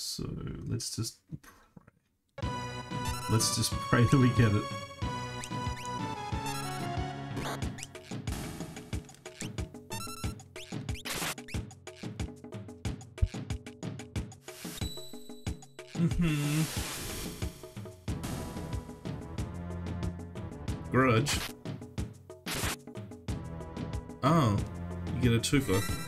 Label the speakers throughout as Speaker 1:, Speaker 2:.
Speaker 1: So let's just pray. Let's just pray that we get it. Mm-hmm. Grudge. Oh, you get a twofer.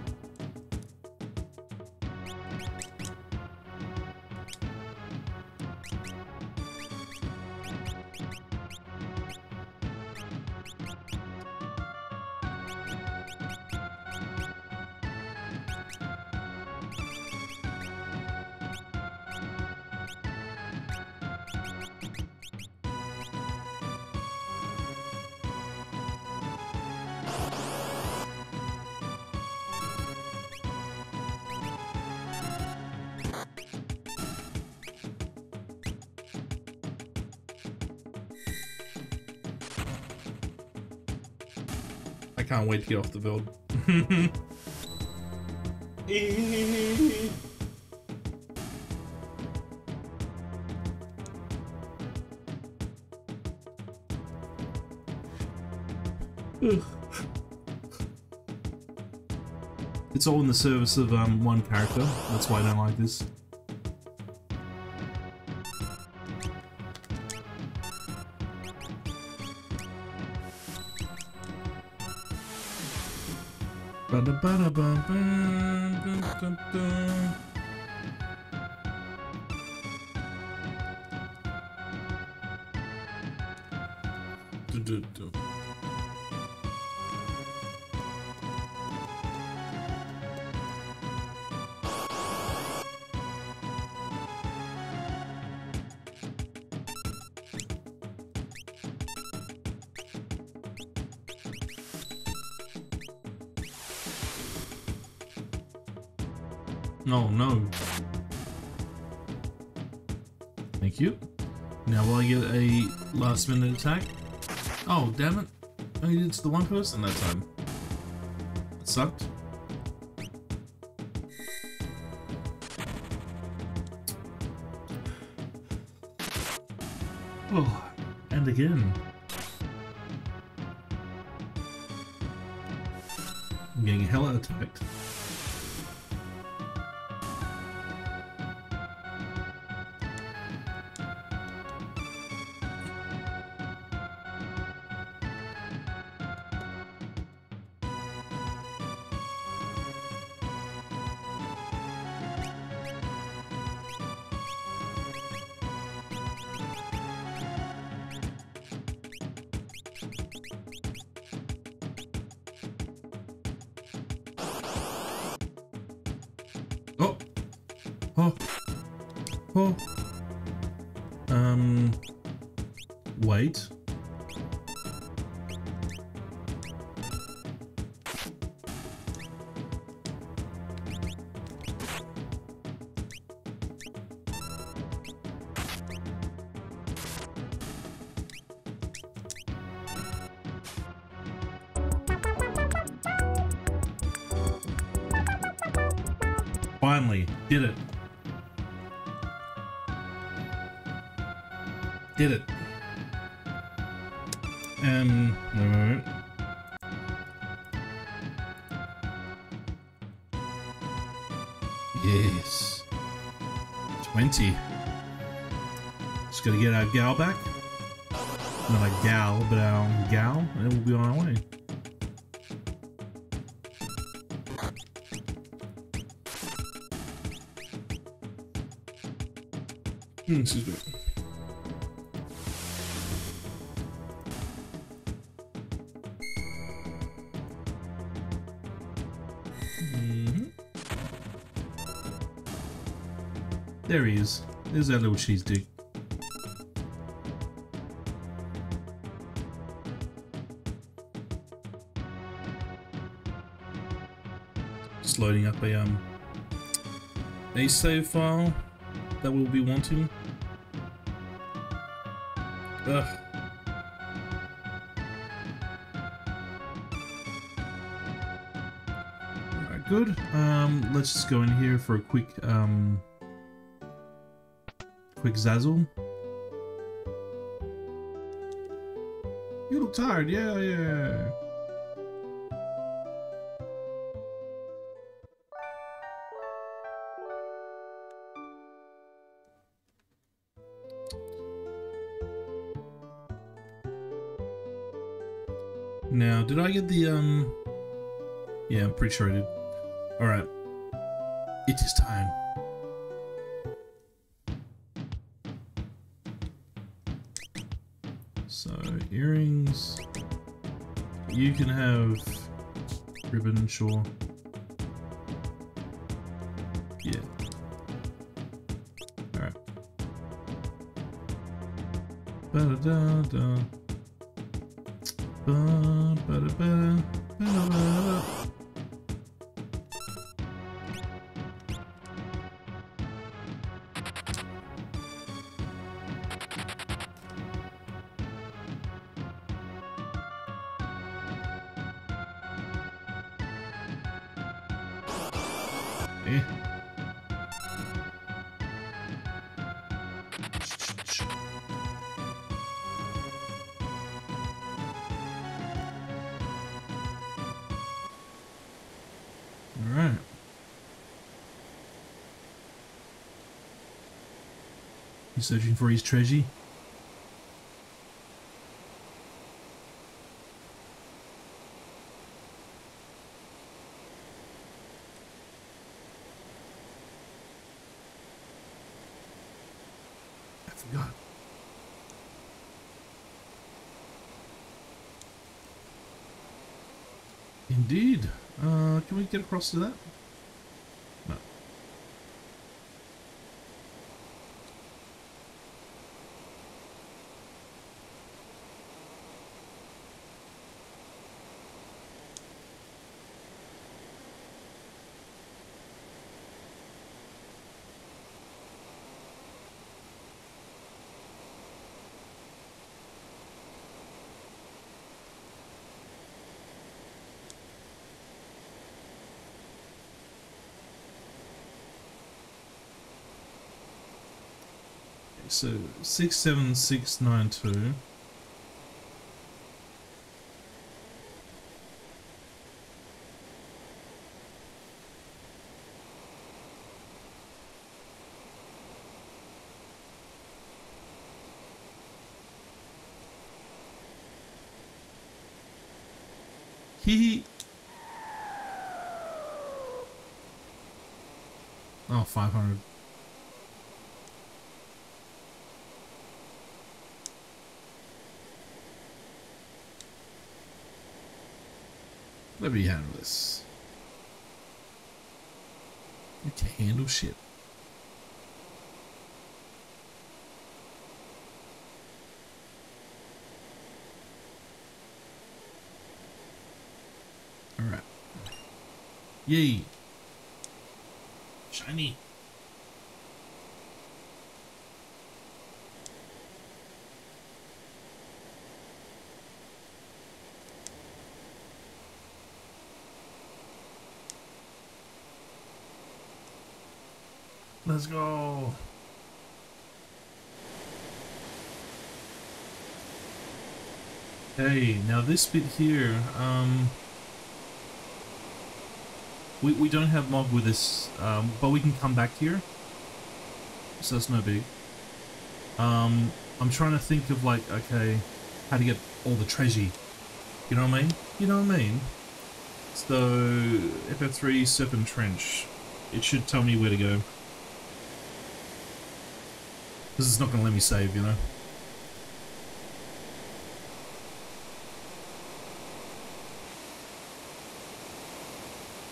Speaker 1: I can't wait to get off the build. It's all in the service of um, one character. That's why I don't like this. No, no. Thank you. Now will I get a last minute attack? Oh, damn it. I did it to the one person that time. It sucked. Oh, and again. I'm getting hella attacked. Oh. Um. Wait. 20. Just gotta get our gal back. Not a gal, but our gal, and we'll be on our way. Hmm, excuse me. There he is. There's that little cheese dick. Just loading up a um a save file that we'll be wanting. Ugh. Good. Um, let's just go in here for a quick, um, quick zazzle. You look tired, yeah, yeah. Now, did I get the, um... Yeah, I'm pretty sure I did. Alright. It is time. Sure. Yeah. Alright. Ba-da-da-da. Ba, He's searching for his treasure. I forgot. Indeed. Uh, can we get across to that? So six seven six nine two. He. Oh, 500. Let me handle this. You can handle shit. Alright. Yay. Let's go. Hey, now this bit here, um, we, we don't have mob with us, um, but we can come back here, so that's no big. Um, I'm trying to think of like, okay, how to get all the treasure, you know what I mean? You know what I mean? So, FF3 Serpent Trench, it should tell me where to go. Because it's not going to let me save, you know?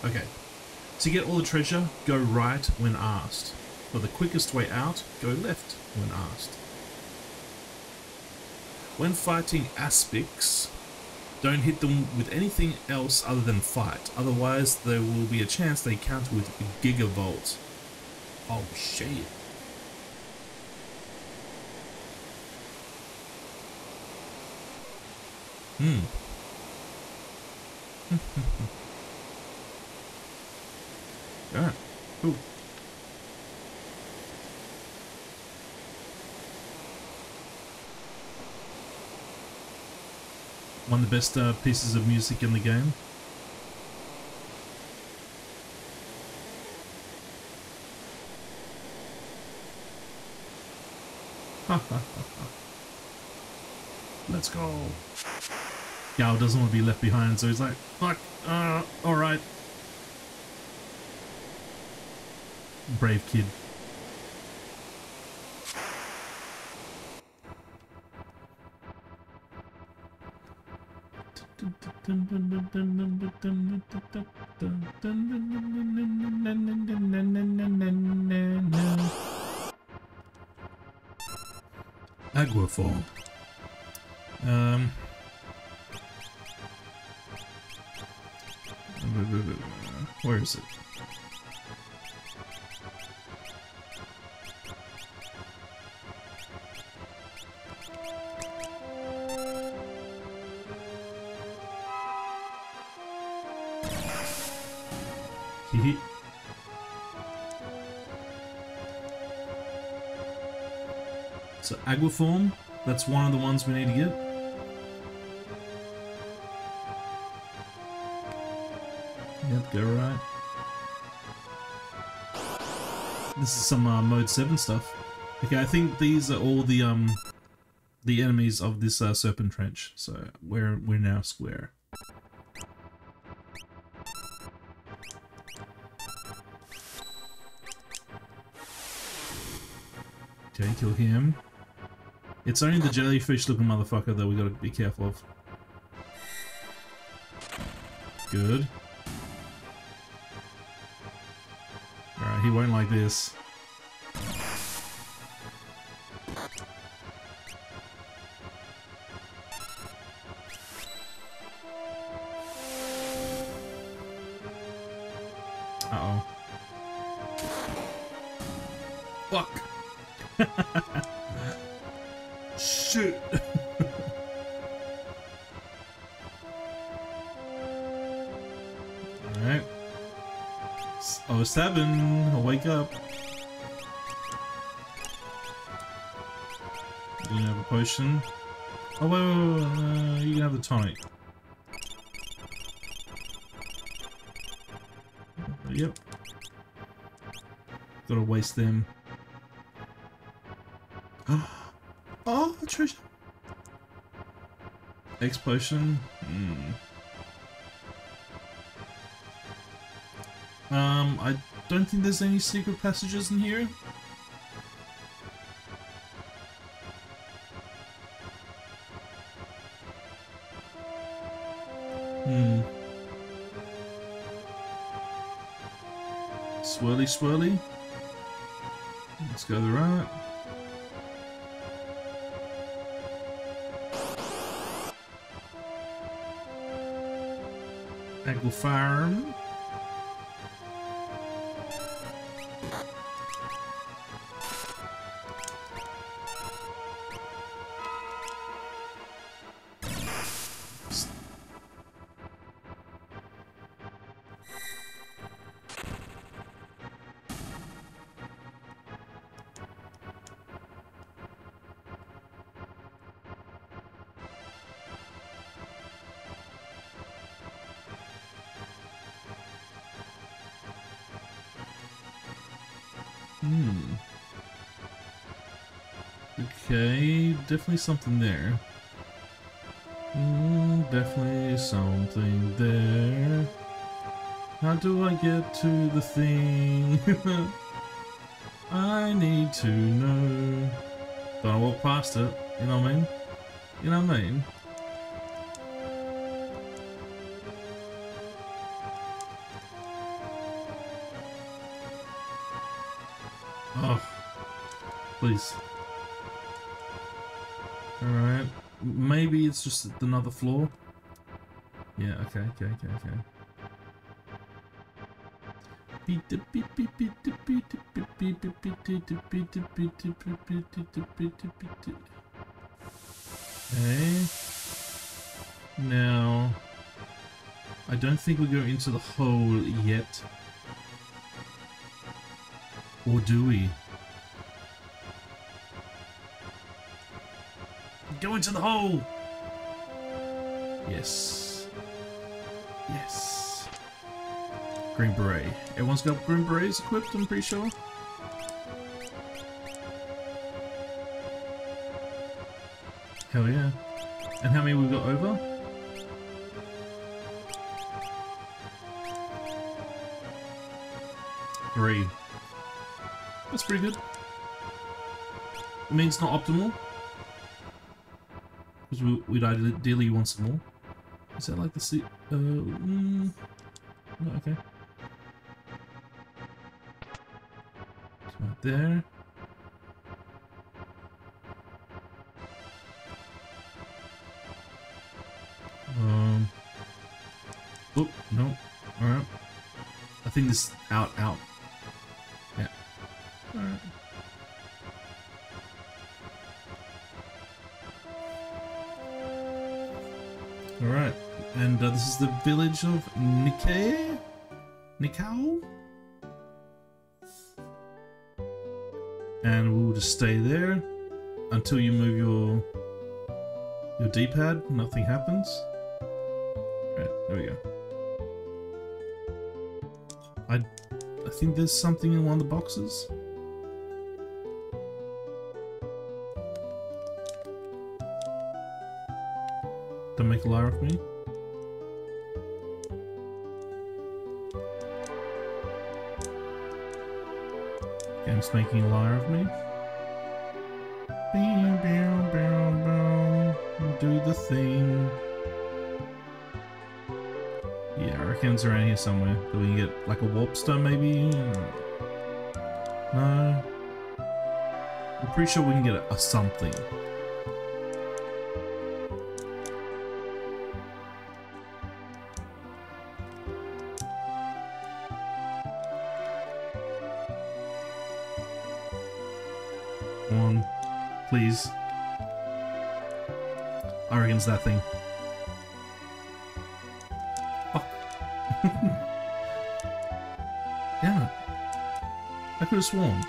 Speaker 1: Okay. To get all the treasure, go right when asked. For the quickest way out, go left when asked. When fighting Aspiks, don't hit them with anything else other than fight. Otherwise, there will be a chance they counter with Gigavolt. Oh shit. Hmm. Cool. One of the best uh, pieces of music in the game. Let's go. Gau doesn't want to be left behind, so he's like, fuck, uh, alright. Brave kid. Anguiform. Um. Where is it? So Anguiform, that's one of the ones we need to get. Go right. This is some uh, mode 7 stuff. Okay, I think these are all the um the enemies of this uh, serpent trench. So we're we're now square. Okay, kill him. It's only the jellyfish looking motherfucker that we gotta be careful of. Good. Alright, he won't like this. Uh-oh. Fuck! Shit! Alright. Oh, seven. Wake up. You have a potion. Oh, wait, wait, wait, wait. Uh, you can have the tonic. Yep. Gotta waste them. oh, treasure. X potion. Hmm. Um, I don't think there's any secret passages in here. Hmm. Swirly swirly. Let's go to the right. Anguiform. Okay, definitely something there. Hmm, definitely something there. How do I get to the thing? I need to know. Don't walk past it, you know what I mean? You know what I mean? Oh, please. Maybe it's just another floor. Yeah, okay, okay, okay, okay. Okay. Now, I don't think we go into the hole yet. Or do we? Go into the hole! Yes. Yes. Green Beret. Everyone's got Green Berets equipped, I'm pretty sure. Hell yeah. And how many we got over? Three. That's pretty good. I mean, it's not optimal. Because we, we'd ideally want some more. Is that like the sea? Uh, mm, no, okay. It's there. Um. Oh no! All right. I think this out out. Village of Nikkei, Nikeah, and we'll just stay there until you move your your D-pad. Nothing happens. Right, there we go. I I think there's something in one of the boxes. Don't make a liar of me. Game's making a liar of me. Bow, bow, bow, bow. Do the thing. Yeah, I reckon it's around here somewhere. Do we get like a warp stone maybe? No. I'm pretty sure we can get a, a something. Please. It's that thing. Oh. yeah. I could have sworn.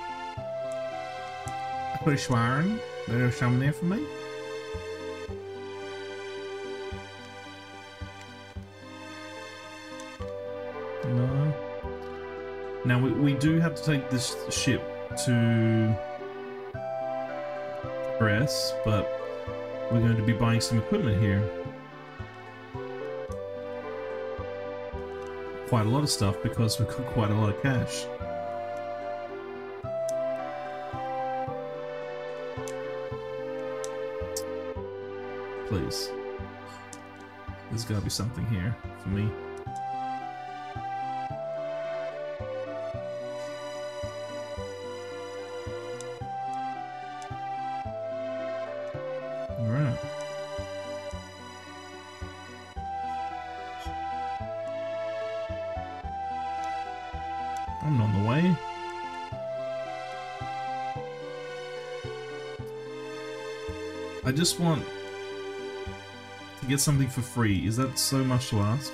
Speaker 1: I could have sworn there was someone there for me. No. Now we, we do have to take this ship to but we're going to be buying some equipment here. Quite a lot of stuff because we've got quite a lot of cash. Please. There's gotta be something here for me. I'm on the way. I just want to get something for free. Is that so much to ask?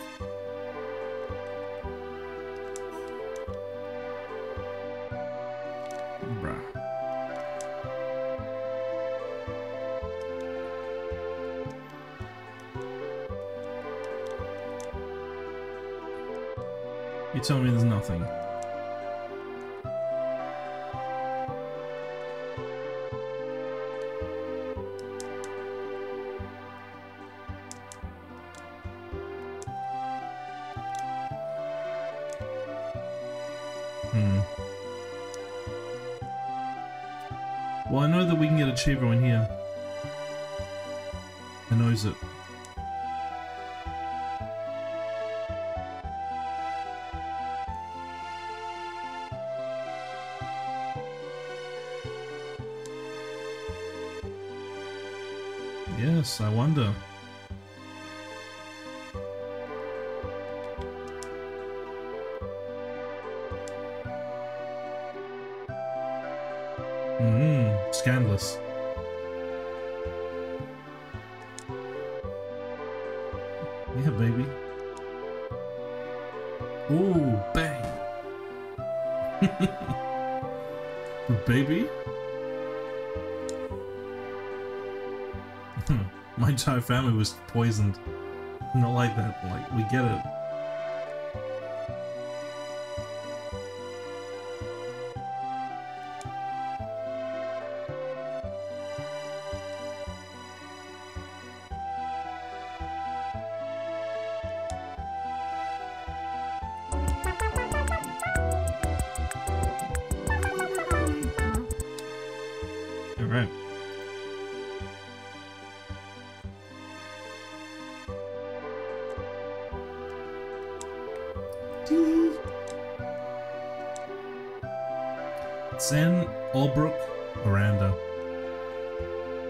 Speaker 1: You tell me there's nothing. Yes, I wonder. Was poisoned. Not like that. Like, we get it. Tzen, Albrook, Maranda.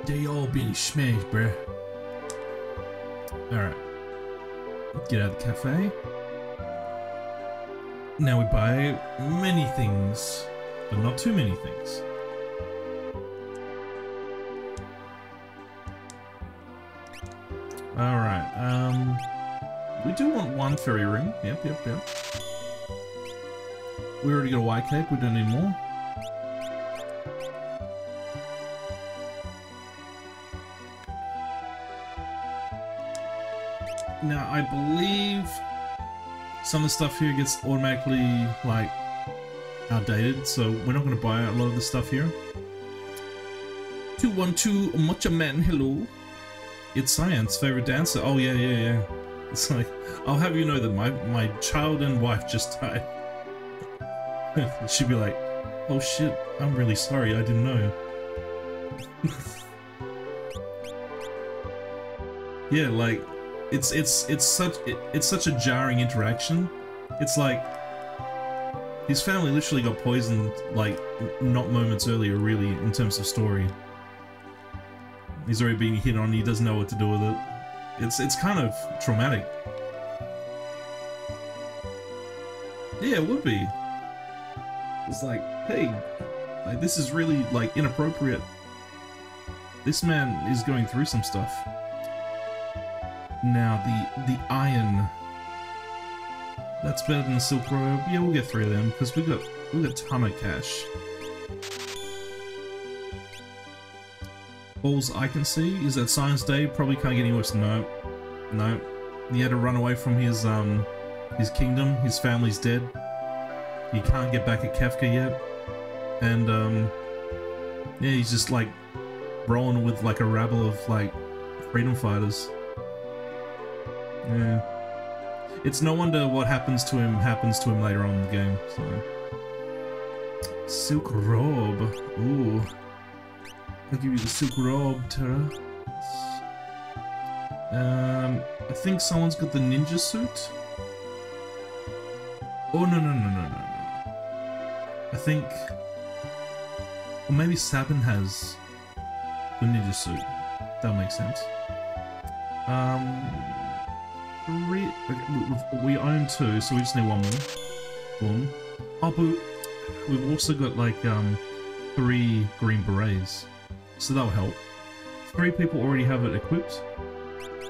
Speaker 1: They all been smashed, bruh. Alright. Get out of the cafe. Now we buy many things, but not too many things. Alright, um... We do want one fairy ring. Yep, yep, yep. We already got a white cake, we don't need more. Now, I believe some of the stuff here gets automatically, like, outdated, so we're not going to buy a lot of the stuff here. 212 Matcha Man, hello. It's science, favorite dancer. Oh, yeah, yeah, yeah. It's like, I'll have you know that my, my child and wife just died. She'd be like, oh shit, I'm really sorry, I didn't know. yeah, like, it's it's it's such it, it's such a jarring interaction. It's like his family literally got poisoned like not moments earlier, really, in terms of story. He's already being hit on. He doesn't know what to do with it. It's it's kind of traumatic. Yeah, it would be. It's like, hey, like this is really like inappropriate. This man is going through some stuff. Now the the iron. That's better than the silk robe. Yeah, we'll get three of them because we got we got a ton of cash. All's I can see is that Science Day probably can't get any worse. No, no. He had to run away from his um his kingdom. His family's dead. He can't get back at Kefka yet, and um yeah, he's just like rolling with like a rabble of like freedom fighters. Yeah. It's no wonder what happens to him happens to him later on in the game, so. Silk robe. Ooh. I'll give you the silk robe, Terra. Um, I think someone's got the ninja suit. Oh, no, no, no, no, no, no. I think... Or maybe Sabin has the ninja suit. That makes sense. Um, three. Okay, we own two, so we just need one more. Boom. Oh, but we've also got like um three green berets, so that'll help. Three people already have it equipped,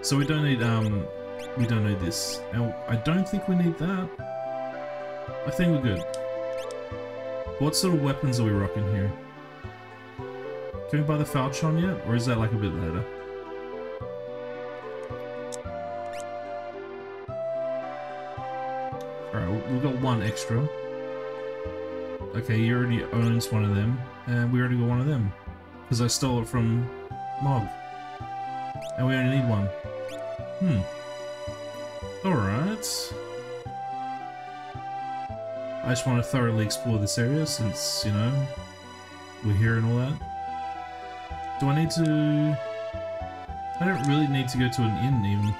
Speaker 1: so we don't need um we don't need this. And I don't think we need that. I think we're good. What sort of weapons are we rocking here? Can we buy the Falchion yet, or is that like a bit later? Alright, we've got one extra. Okay, he already owns one of them, and we already got one of them. Because I stole it from Mog. And we only need one. Hmm. Alright. I just want to thoroughly explore this area since, you know, we're here and all that. Do I need to... I don't really need to go to an inn even.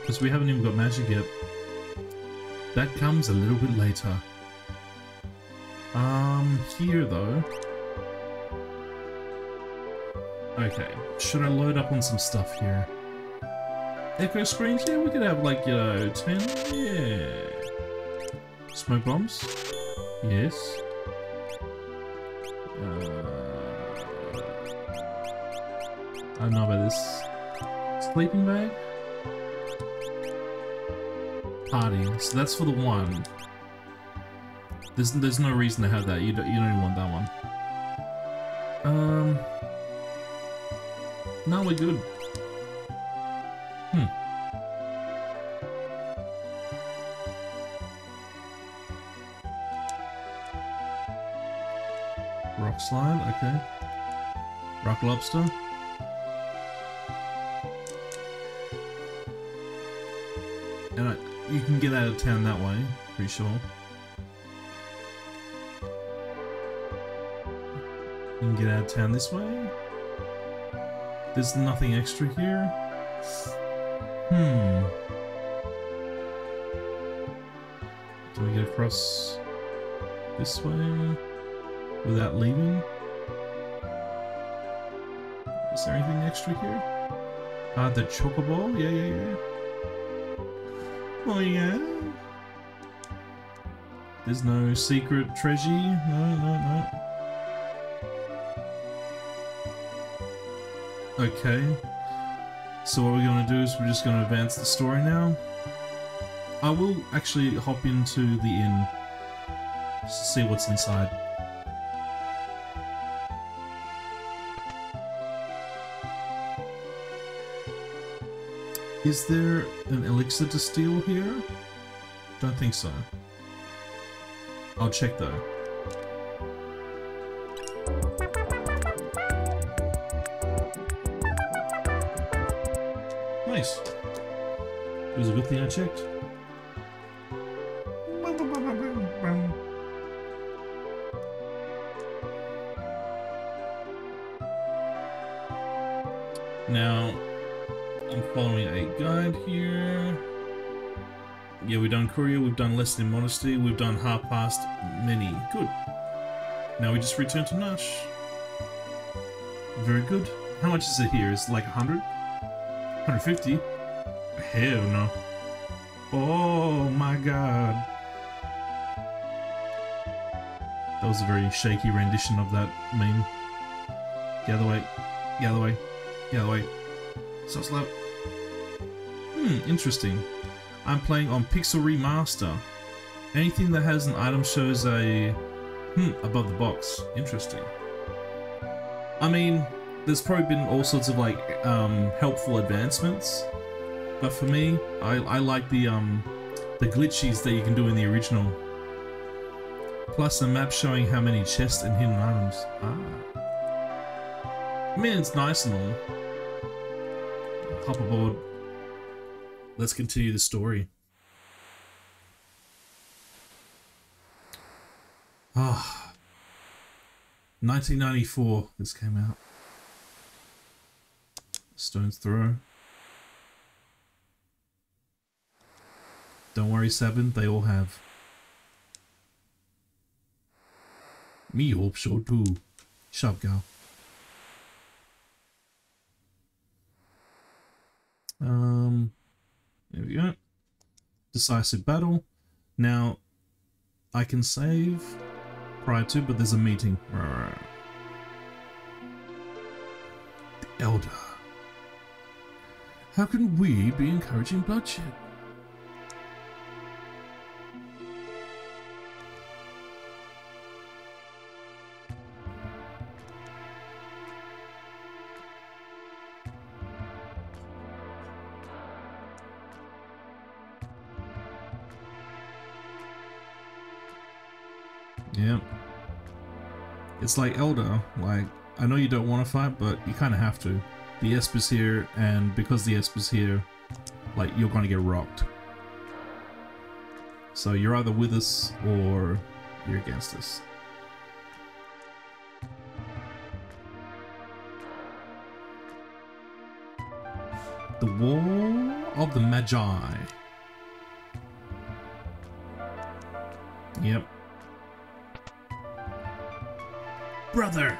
Speaker 1: Because we haven't even got magic yet. That comes a little bit later. Um, here though. Okay, should I load up on some stuff here? Echo screens? Yeah, we could have like, you know, 10? Yeah. Smoke bombs? Yes. Uh, I don't know about this. Sleeping bag? Party. So that's for the one. There's there's no reason to have that. You don't you don't even want that one. Um. No, we're good. Okay. Rock lobster. And I, you can get out of town that way, pretty sure. You can get out of town this way. There's nothing extra here. Hmm. Do we get across this way without leaving? Is there anything extra here? Uh, the chocobo? Yeah, yeah, yeah. Oh, yeah. There's no secret treasure? No, no, no. Okay. So what we're going to do is we're just going to advance the story now. I will actually hop into the inn to see what's inside. Is there an elixir to steal here? Don't think so. I'll check though. Nice. It was a good thing I checked. Courier, we've done Lesson in Modesty, we've done half past many. Good. Now we just return to Narshe. Very good. How much is it here? Is it like 100? 150? Hell no. Oh my god. That was a very shaky rendition of that meme. The other way. The way. The other way. So slow. Hmm, interesting. I'm playing on Pixel Remaster. Anything that has an item shows a... Hmm, above the box. Interesting. I mean, there's probably been all sorts of like um, helpful advancements, but for me, I, I like the um, the glitches that you can do in the original. Plus a map showing how many chests and hidden items. Ah. I mean, it's nice and all hop aboard. Let's continue the story. Ah, 1994. This came out. Stone's Throw. Don't worry, Seven. They all have. Me hope so too. Shut up, gal. There we go. Decisive battle. Now, I can save prior to, but there's a meeting. The Elder. How can we be encouraging bloodshed? It's like Elder, like, I know you don't want to fight, but you kind of have to. The Esper's here, and because the Esper's here, like, you're gonna get rocked. So you're either with us, or you're against us. The Wall of the Magi. Yep. Brother!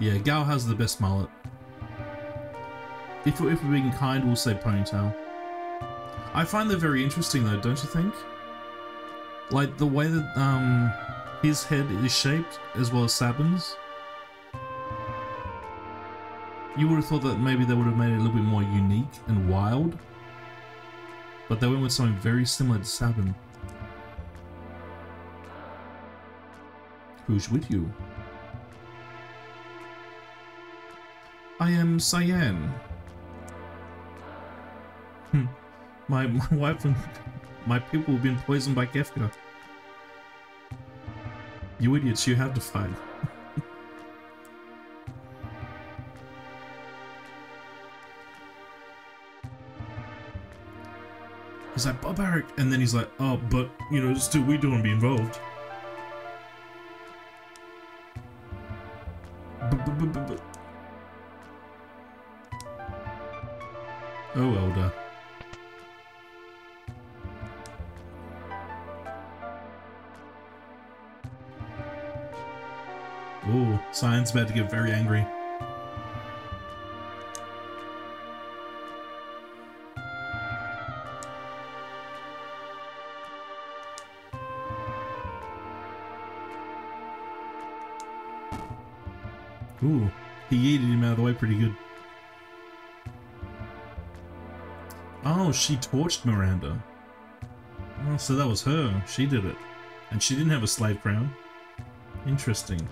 Speaker 1: Yeah, Gau has the best mullet. If, if we're being kind, we'll say ponytail. I find that very interesting though, don't you think? Like, the way that, um... his head is shaped as well as Sabin's. You would have thought that maybe they would have made it a little bit more unique and wild. But they went with something very similar to Sabin. Who's with you? I am Cyan. Hmm. My, my wife and my people have been poisoned by Kefka. You idiots, you have to fight. he's like, barbaric! And then he's like, oh, but, you know, still we don't want to be involved. Cyan's about to get very angry. Ooh, he yeeted him out of the way pretty good. Oh, she torched Maranda. Oh, so that was her. She did it. And she didn't have a slave crown. Interesting.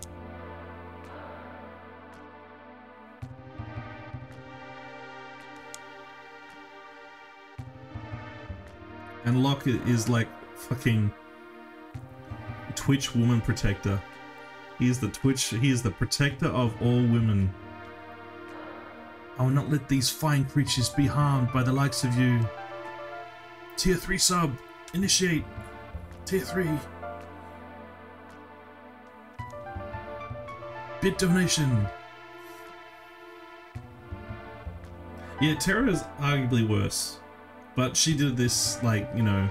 Speaker 1: And Locke is like fucking Twitch woman protector. He is the Twitch, he is the protector of all women. I will not let these fine creatures be harmed by the likes of you. Tier 3 sub, initiate. Tier 3. Bit donation. Yeah, Terra is arguably worse. But she did this, like, you know,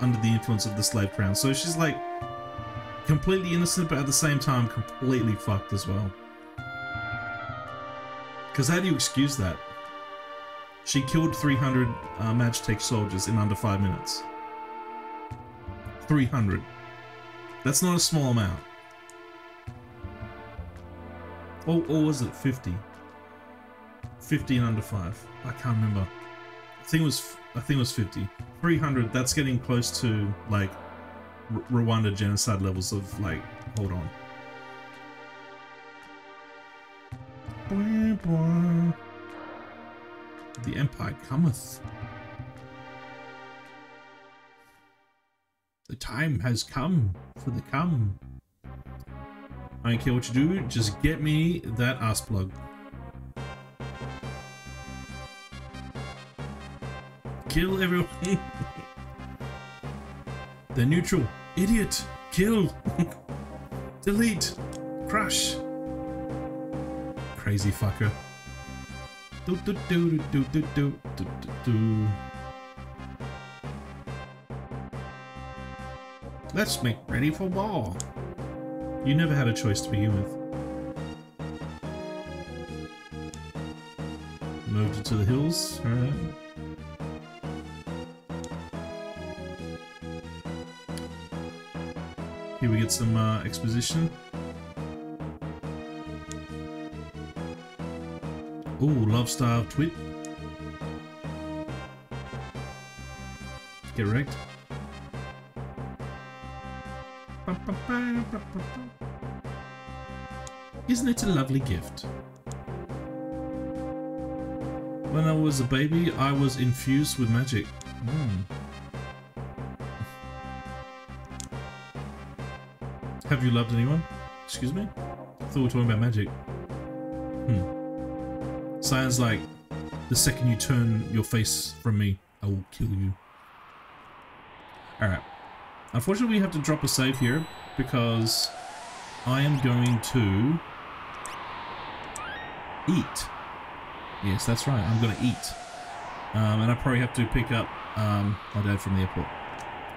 Speaker 1: under the influence of the slave crown. So she's like completely innocent, but at the same time completely fucked as well. Because how do you excuse that? She killed 300 uh, soldiers in under 5 minutes. 300. That's not a small amount. Or, or was it 50? 50 and under 5. I can't remember. I think it was I think it was 50. 300, that's getting close to like R Rwanda genocide levels of like, hold on. The Empire cometh. The time has come for the come. I don't care what you do, just get me that ass plug. Kill everyone. They're neutral. Idiot. Kill. Delete. Crush. Crazy fucker. Do do do do do do do do do. Let's make ready for war. You never had a choice to begin with. Moved to the hills. Alright. Here get some uh, exposition. Ooh, love starved twit. Get wrecked. Isn't it a lovely gift? When I was a baby, I was infused with magic. Mm. Have you loved anyone? Excuse me? I thought we were talking about magic. Hmm. Sounds like the second you turn your face from me, I will kill you. Alright. Unfortunately, we have to drop a save here because I am going to eat. Yes, that's right. I'm going to eat. Um, and I probably have to pick up um, my dad from the airport.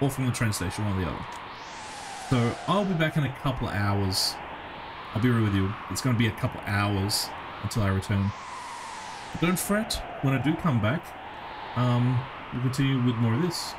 Speaker 1: Or from the train station, one or the other. So I'll be back in a couple of hours. I'll be real with you. It's going to be a couple of hours until I return. But don't fret. When I do come back, um, we'll continue with more of this.